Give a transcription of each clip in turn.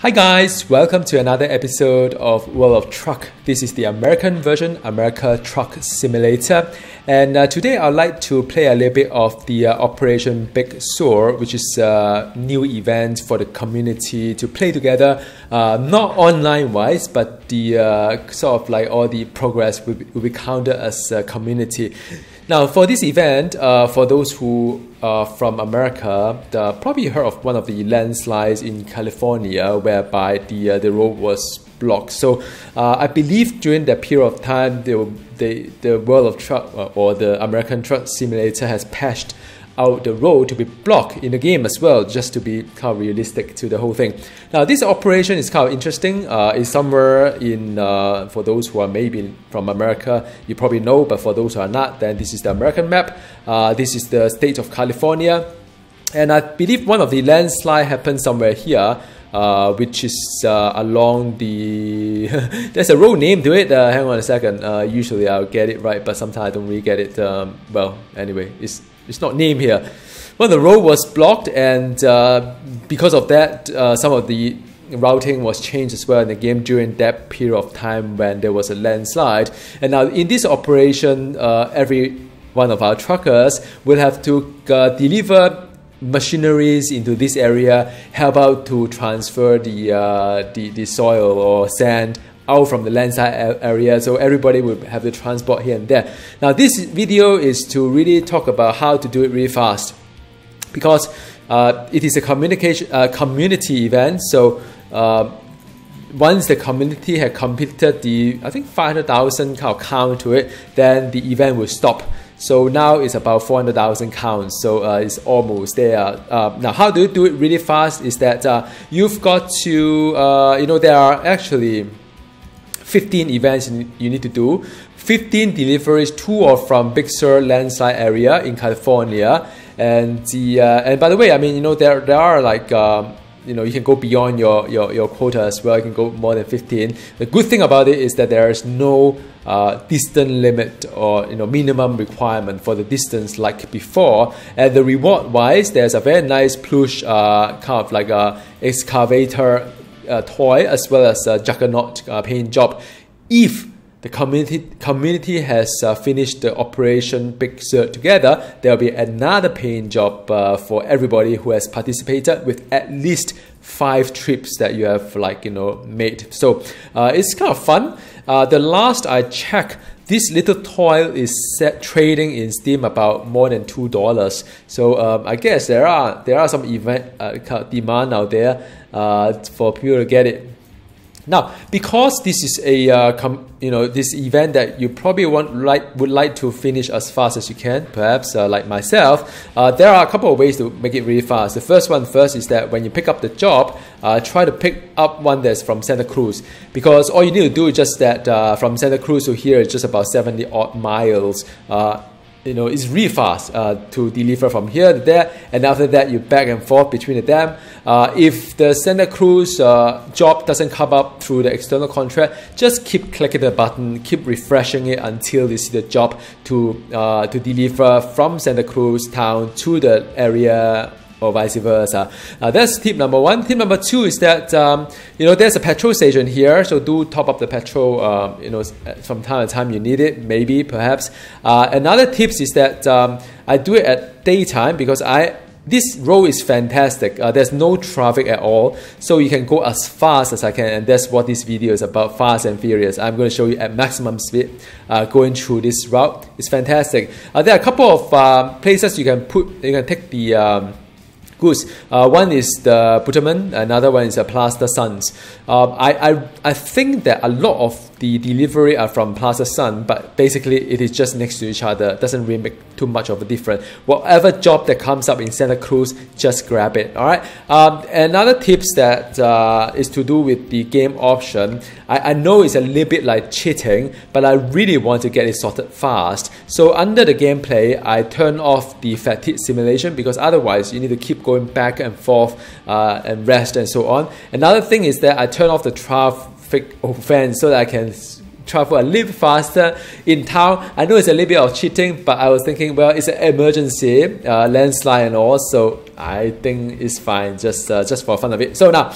Hi guys, welcome to another episode of World of Truck. This is the American version, America Truck Simulator. And uh, today I'd like to play a little bit of the uh, Operation Big Sur, which is a new event for the community to play together, uh, not online wise, but the uh, sort of like all the progress will be, will be counted as a community. Now, for this event, uh, for those who are from America, the, probably heard of one of the landslides in California, whereby the uh, the road was blocked. So, uh, I believe during that period of time, the the, World of Truck uh, or the American Truck Simulator has patched out the road to be blocked in the game as well, just to be kind of realistic to the whole thing. Now, this operation is kind of interesting. Uh, it's somewhere in, uh, for those who are maybe from America, you probably know, but for those who are not, then this is the American map. Uh, this is the state of California. And I believe one of the landslide happened somewhere here. Uh, which is uh, along the there's a road name to it. Uh, hang on a second. Uh, usually I'll get it right, but sometimes I don't really get it. Um, well, anyway, it's it's not named here. Well, the road was blocked, and uh, because of that, uh, some of the routing was changed as well in the game during that period of time when there was a landslide. And now in this operation, uh, every one of our truckers will have to uh, deliver machineries into this area, help out to transfer the, uh, the, the soil or sand out from the landslide area so everybody will have to transport here and there now this video is to really talk about how to do it really fast because uh, it is a communication uh, community event so uh, once the community had completed the I think 500,000 count, count to it then the event will stop so now it's about 400,000 counts. So uh, it's almost there. Uh, now, how do you do it really fast? Is that uh, you've got to, uh, you know, there are actually 15 events you need to do. 15 deliveries, to or from Big Sur landslide area in California. And the uh, and by the way, I mean you know there there are like um, you know you can go beyond your, your your quota as well. You can go more than 15. The good thing about it is that there is no uh, distance limit or you know minimum requirement for the distance like before. And the reward wise, there's a very nice plush uh, kind of like a excavator uh, toy as well as a juggernaut uh, paint job. If the community community has uh, finished the operation big together there will be another paint job uh, for everybody who has participated with at least five trips that you have like you know made. So uh, it's kind of fun. Uh, the last i checked this little toy is set trading in Steam about more than two dollars. So um, I guess there are there are some event uh, demand out there uh, for people to get it. Now, because this is a uh, com- you know this event that you probably want like would like to finish as fast as you can, perhaps uh, like myself, uh, there are a couple of ways to make it really fast. The first one first is that when you pick up the job, uh, try to pick up one that's from Santa Cruz because all you need to do is just that uh, from Santa Cruz to here is just about seventy odd miles uh, you know, it's really fast uh, to deliver from here to there, and after that you back and forth between them. Uh, if the Santa Cruz uh, job doesn't come up through the external contract, just keep clicking the button, keep refreshing it until you see the job to uh, to deliver from Santa Cruz town to the area or vice versa. Uh, that's tip number one. Tip number two is that um, you know there's a petrol station here, so do top up the petrol. Um, you know, from time to time you need it, maybe perhaps. Uh, another tips is that um, I do it at daytime because I this road is fantastic. Uh, there's no traffic at all, so you can go as fast as I can, and that's what this video is about: fast and furious. I'm going to show you at maximum speed uh, going through this route. It's fantastic. Uh, there are a couple of um, places you can put. You can take the um, goods. Uh, one is the Butterman, another one is the Plaster Suns. Uh, I, I, I think that a lot of the delivery are from Plaza Sun, but basically it is just next to each other. Doesn't really make too much of a difference. Whatever job that comes up in Santa Cruz, just grab it. All right. Um, another tips that uh, is to do with the game option. I, I know it's a little bit like cheating, but I really want to get it sorted fast. So under the gameplay, I turn off the fatigue simulation because otherwise you need to keep going back and forth uh, and rest and so on. Another thing is that I turn off the traffic fake offense so that I can travel a little faster in town. I know it's a little bit of cheating, but I was thinking, well, it's an emergency, uh, landslide and all, so I think it's fine, just uh, just for fun of it. So now,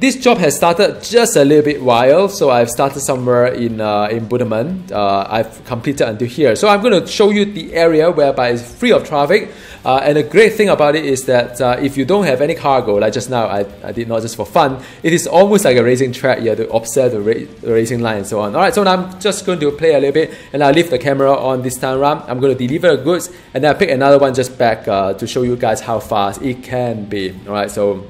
this job has started just a little bit while, so I've started somewhere in uh, in Budaman. Uh, I've completed until here. So I'm going to show you the area whereby it's free of traffic. Uh, and the great thing about it is that uh, if you don't have any cargo, like just now, I, I did not just for fun, it is almost like a racing track. You have to observe the, ra- the racing line and so on. All right, so now I'm just going to play a little bit, and I'll leave the camera on this time around. I'm going to deliver the goods, and then I pick another one just back uh, to show you guys how fast it can be. All right, so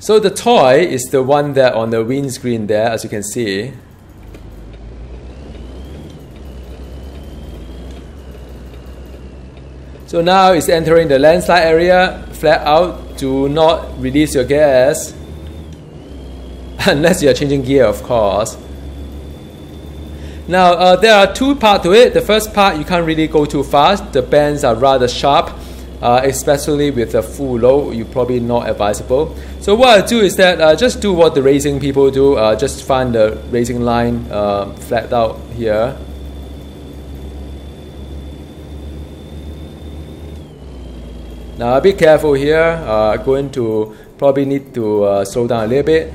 so the toy is the one that on the windscreen there, as you can see. So now it's entering the landslide area, flat out, do not release your gas. Unless you are changing gear, of course. Now, uh, there are two parts to it. The first part, you can't really go too fast. The bends are rather sharp uh, especially with a full load, you're probably not advisable. So what I do is that uh, just do what the racing people do. Uh, just find the racing line uh, flat out here. Now be careful here. Uh, going to probably need to uh, slow down a little bit.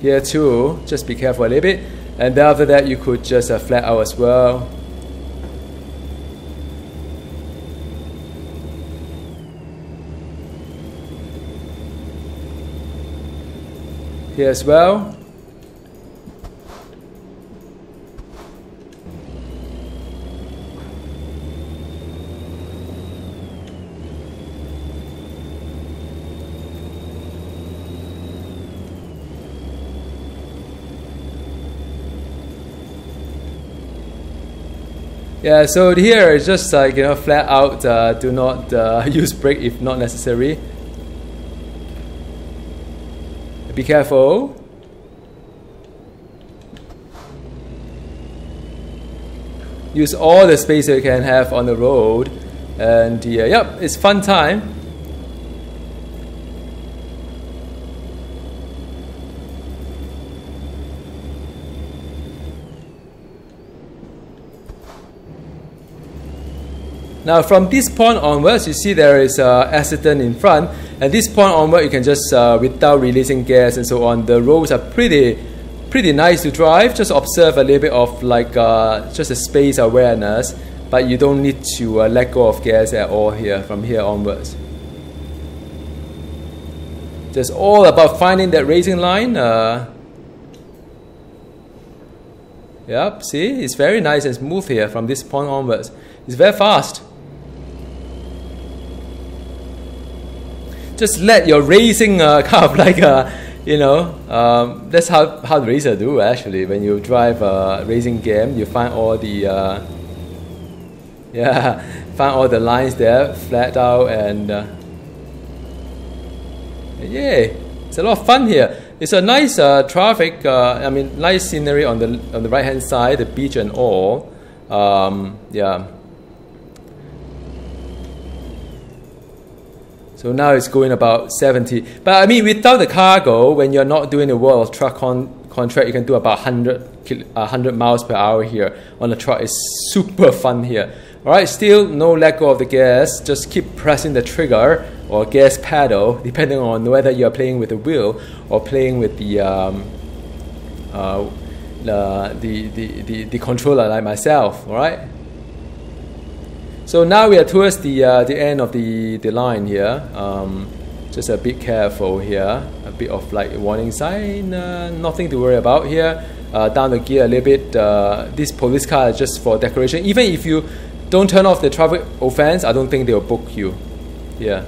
Here too, just be careful a little bit. And then after that, you could just uh, flat out as well. Here as well. Yeah, so here it's just like you know flat out. Uh, do not uh, use brake if not necessary. Be careful. Use all the space you can have on the road, and yeah, yep, it's fun time. Now from this point onwards, you see there is uh, accident in front, At this point onward, you can just uh, without releasing gas and so on. The roads are pretty, pretty nice to drive. Just observe a little bit of like uh, just a space awareness, but you don't need to uh, let go of gas at all here from here onwards. Just all about finding that racing line. Uh, yep, see, it's very nice and smooth here from this point onwards. It's very fast. Just let your racing uh, kind of like a, you know, um, that's how, how the racer do actually. When you drive a racing game, you find all the, uh, yeah, find all the lines there flat out and, uh, yeah, it's a lot of fun here. It's a nice uh, traffic, uh, I mean, nice scenery on the on the right hand side, the beach and all. Um, yeah. So now it's going about 70. But I mean, without the cargo, when you're not doing the World Truck con- contract, you can do about 100, 100 miles per hour here on the truck. It's super fun here. All right, still no let go of the gas. Just keep pressing the trigger or gas pedal, depending on whether you're playing with the wheel or playing with the um, uh, the, the, the, the controller like myself. All right. So now we are towards the, uh, the end of the, the line here. Um, just a bit careful here. A bit of like warning sign. Uh, nothing to worry about here. Uh, down the gear a little bit. Uh, this police car is just for decoration. Even if you don't turn off the traffic offense, I don't think they'll book you. Yeah.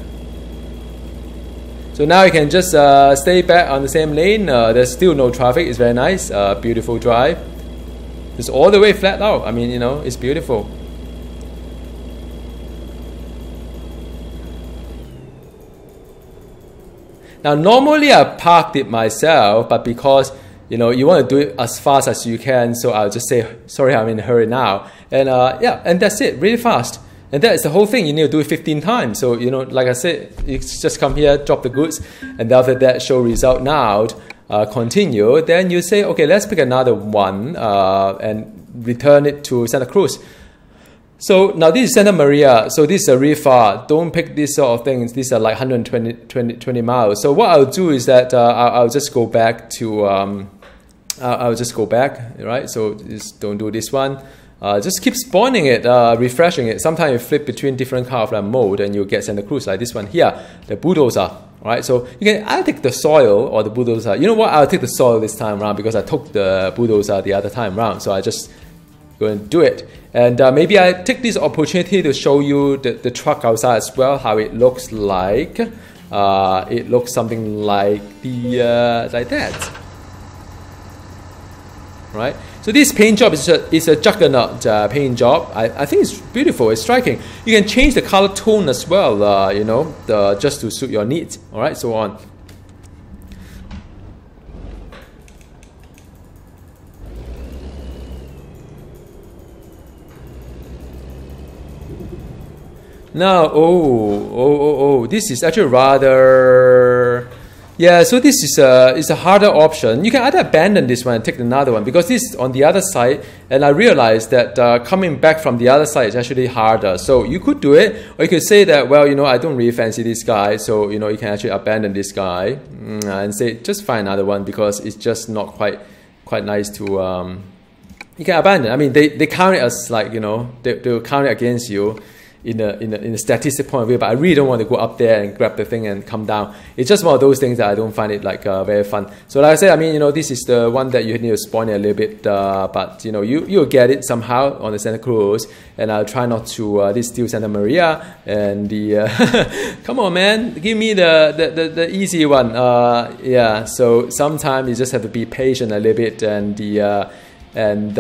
So now you can just uh, stay back on the same lane. Uh, there's still no traffic. It's very nice. Beautiful drive. It's all the way flat out. I mean, you know, it's beautiful. Now, normally I parked it myself, but because you know you want to do it as fast as you can, so I'll just say sorry, I'm in a hurry now, and uh, yeah, and that's it, really fast. And that is the whole thing. You need to do it 15 times. So, you know, like I said, you just come here, drop the goods, and after that, show result now, uh, continue. Then you say, okay, let's pick another one uh, and return it to Santa Cruz. So now this is Santa Maria. So this is a really far. Don't pick these sort of things. These are like 120 20, 20 miles. So what I'll do is that uh, I'll, I'll, just go back to, um, I'll just go back, right? So just don't do this one. Uh, just keep spawning it, uh, refreshing it. Sometimes you flip between different kind of like mode and you get Santa Cruz like this one here, the bulldozer. Right, so you can either take the soil or the bulldozer. You know what? I'll take the soil this time around because I took the bulldozer the other time around. So I just go and do it. And uh, maybe I take this opportunity to show you the, the truck outside as well, how it looks like. Uh, it looks something like the uh, like that right? So this paint job is a, is a juggernaut uh, paint job. I, I think it's beautiful, it's striking. You can change the color tone as well, uh, you know, the, just to suit your needs, all right, so on. Now, oh, oh, oh, oh, this is actually rather yeah, so this is a, is a harder option. You can either abandon this one and take another one because this is on the other side and I realized that uh, coming back from the other side is actually harder. So you could do it or you could say that, well, you know, I don't really fancy this guy. So, you know, you can actually abandon this guy mm, and say, just find another one because it's just not quite, quite nice to, um, you can abandon. I mean, they, they count it as like, you know, they, they'll count it against you in a, in a, in a statistic point of view, but I really don't want to go up there and grab the thing and come down. It's just one of those things that I don't find it like uh, very fun. So like I said, I mean, you know, this is the one that you need to spawn a little bit, uh, but you know, you, you'll get it somehow on the Santa Cruz, and I'll try not to, uh, this still Santa Maria, and the, uh, come on man, give me the, the, the, the easy one. Uh, yeah, so sometimes you just have to be patient a little bit, and the, uh, and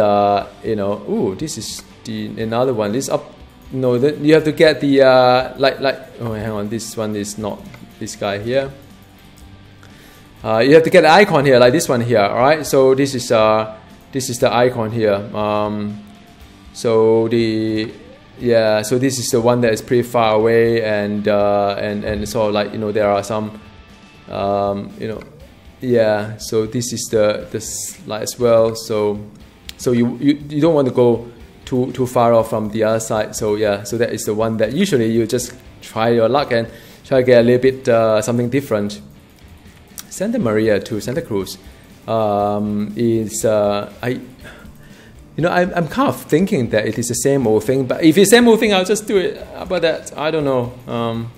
you know, ooh, this is the another one. This up no, the, you have to get the uh, like like. Oh, hang on. This one is not this guy here. Uh, you have to get the icon here, like this one here. All right. So this is uh, this is the icon here. Um, so the yeah, so this is the one that is pretty far away, and uh, and and so like you know there are some, um, you know, yeah. So this is the the slide as well. So so you you, you don't want to go too too far off from the other side. So yeah, so that is the one that usually you just try your luck and try to get a little bit uh, something different. Santa Maria to Santa Cruz um, is uh, I. You know, I'm, I'm kind of thinking that it is the same old thing, but if it's the same old thing, I'll just do it. About that, I don't know. Um,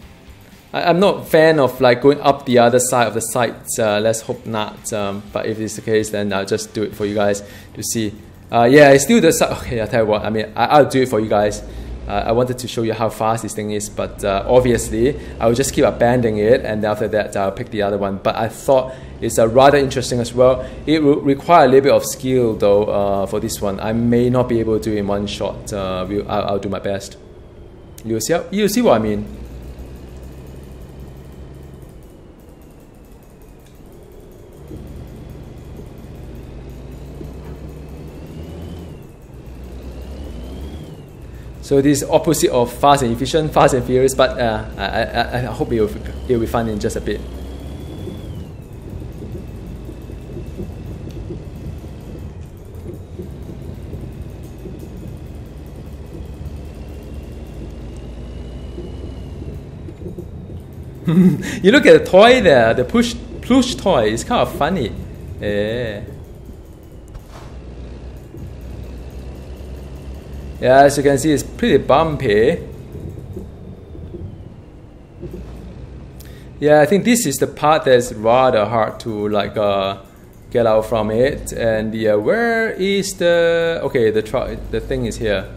I, am not fan of like going up the other side of the site. Uh, let's hope not. Um, but if it's the case, then I'll just do it for you guys to see. Uh, yeah, it's still the okay. I tell you what. I mean, I, will do it for you guys. Uh, I wanted to show you how fast this thing is, but uh, obviously I will just keep abandoning it, and after that I'll pick the other one. But I thought it's uh, rather interesting as well. It will require a little bit of skill though uh, for this one. I may not be able to do it in one shot. Uh, I'll, I'll, do my best. You see, you see what I mean. So this opposite of fast and efficient, fast and furious, but uh, I, I, I hope it will be fun in just a bit. you look at the toy there, the push plush toy, it's kind of funny. Yeah. Yeah, as you can see, it's pretty bumpy. Yeah, I think this is the part that's rather hard to like uh, get out from it. And yeah, where is the okay? The truck, the thing is here.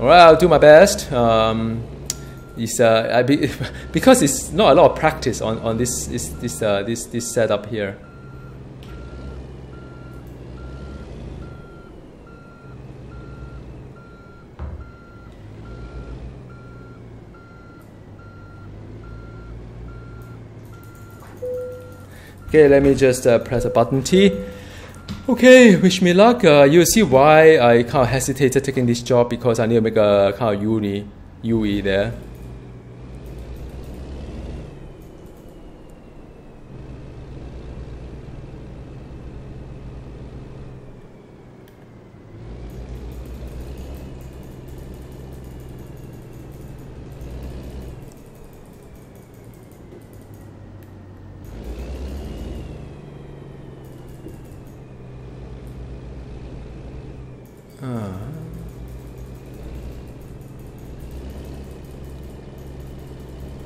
Alright, I'll do my best. Um, it's, uh, I be, because it's not a lot of practice on, on this this this, uh, this this setup here. Okay, let me just uh, press a button T. Okay, wish me luck. Uh, you'll see why I kind of hesitated taking this job because I need to make a kind of uni, UE there.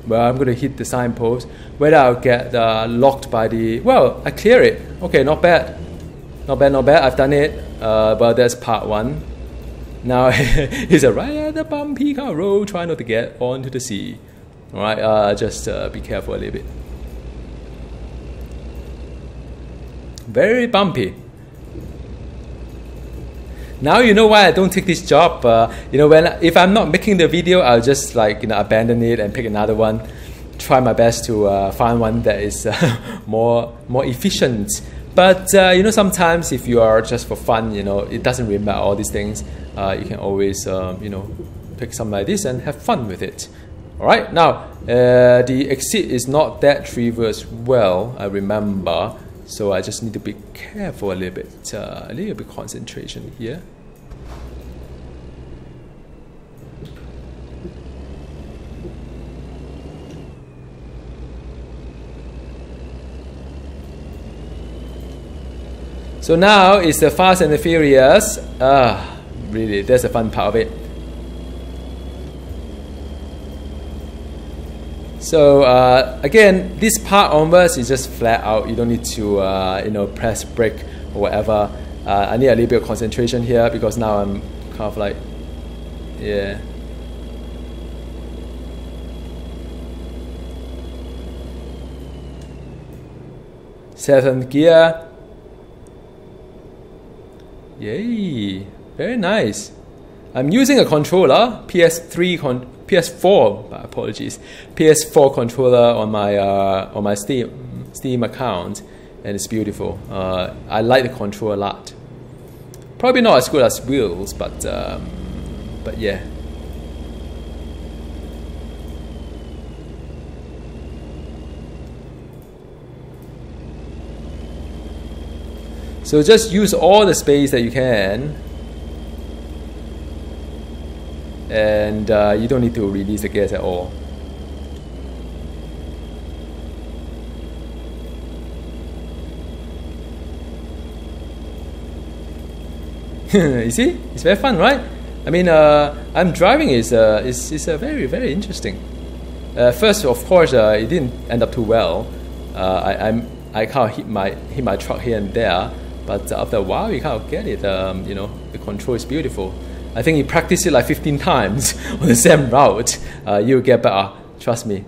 Well, I'm going to hit the signpost. Whether I'll get uh, locked by the. Well, I clear it. Okay, not bad. Not bad, not bad. I've done it. Uh, but that's part one. Now he's a right at the bumpy car road, trying not to get onto the sea. Alright, uh, just uh, be careful a little bit. Very bumpy. Now you know why I don't take this job. Uh, you know, when if I'm not making the video, I'll just like you know abandon it and pick another one. Try my best to uh, find one that is uh, more more efficient. But uh, you know, sometimes if you are just for fun, you know, it doesn't really matter all these things. Uh, you can always um, you know pick something like this and have fun with it. All right. Now uh, the exit is not that trivial well. I remember. So I just need to be careful a little bit, uh, a little bit concentration here. So now it's the Fast and the Furious. Ah, really, that's the fun part of it. So uh, again, this part onwards is just flat out. You don't need to uh, you know press brake or whatever. Uh, I need a little bit of concentration here because now I'm kind of like yeah. Seventh gear. Yay, very nice. I'm using a controller, PS3 con PS4. Apologies, PS4 controller on my uh, on my Steam Steam account, and it's beautiful. Uh, I like the control a lot. Probably not as good as wheels, but um, but yeah. So just use all the space that you can. And uh, you don't need to release the gas at all. you see, it's very fun, right? I mean, uh, I'm driving is uh, is is uh, very very interesting. Uh, first, of course, uh, it didn't end up too well. Uh, I I'm, I kind of hit my hit my truck here and there, but after a while, you kind of get it. Um, you know, the control is beautiful. I think you practice it like 15 times on the same route, uh, you'll get better. Trust me.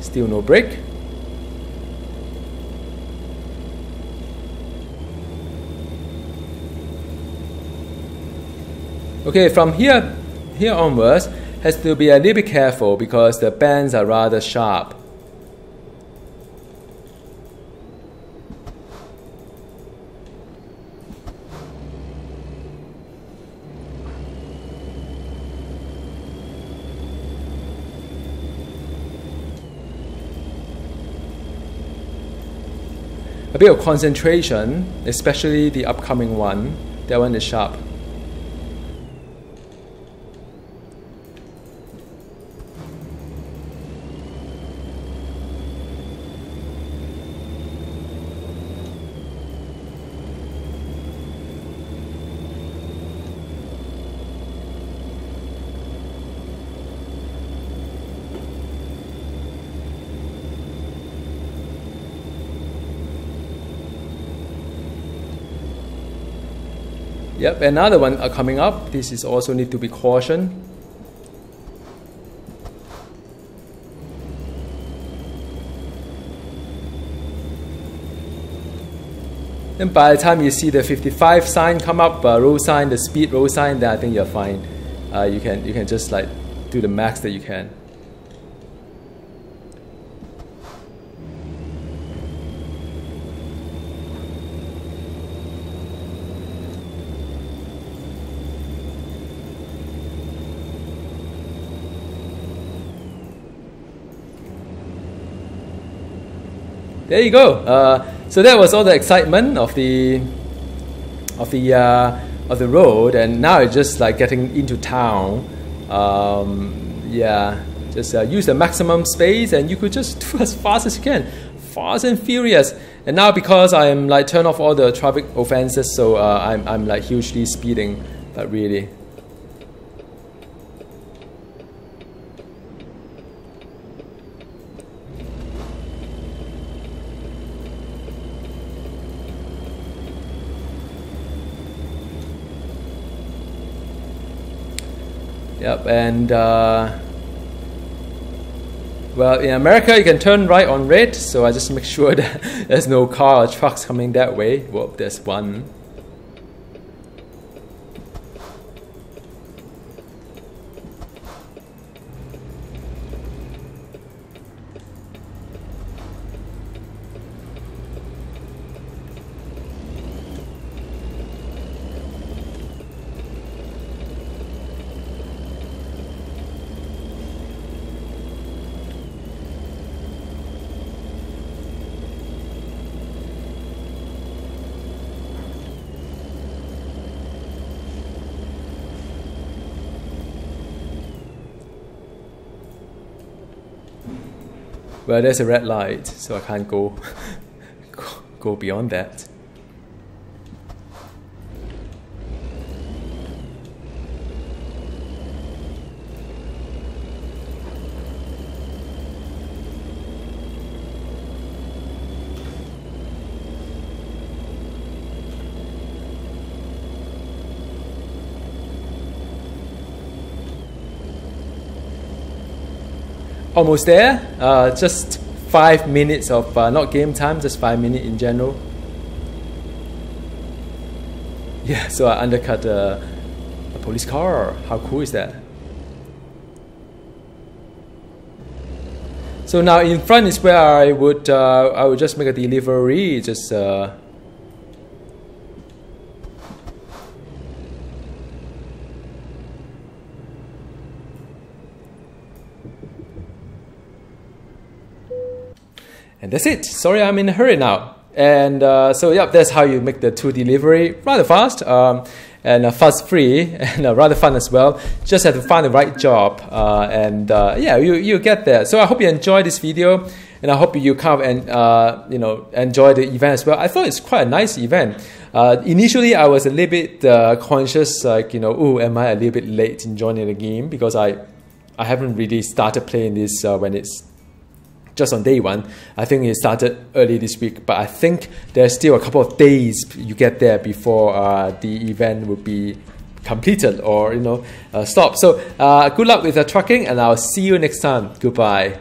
Still no break. Okay, from here here onwards, has to be a little bit careful because the bends are rather sharp. A bit of concentration, especially the upcoming one, that one is sharp. Yep, another one are coming up. This is also need to be cautioned. Then by the time you see the 55 sign come up, uh, road sign, the speed road sign, then I think you're fine. Uh, you can you can just like do the max that you can. There you go. Uh, so that was all the excitement of the of the uh, of the road, and now it's just like getting into town. Um, yeah, just uh, use the maximum space, and you could just do as fast as you can, fast and furious. And now because I'm like turn off all the traffic offenses, so uh, I'm I'm like hugely speeding, but really. Yep, and uh, well, in America you can turn right on red, so I just make sure that there's no car or trucks coming that way. Well, there's one. Well, there's a red light, so I can't go go beyond that. Almost there. Uh, just five minutes of uh, not game time, just five minutes in general. Yeah, so I undercut a, a police car. How cool is that? So now in front is where I would uh, I would just make a delivery, just that's it. Sorry, I'm in a hurry now. And uh, so, yeah, that's how you make the two delivery rather fast um, and uh, fast free and uh, rather fun as well. Just have to find the right job uh, and uh, yeah, you, you get there. So I hope you enjoyed this video and I hope you come and uh, you know enjoy the event as well. I thought it's quite a nice event. initially, I was a little bit conscious, like you know, oh, am I a little bit late in joining the game because I I haven't really started playing this when it's just on day one. I think it started early this week, but I think there's still a couple of days you get there before uh, the event will be completed or you know uh, stopped. So uh, good luck with the trucking, and I'll see you next time. Goodbye.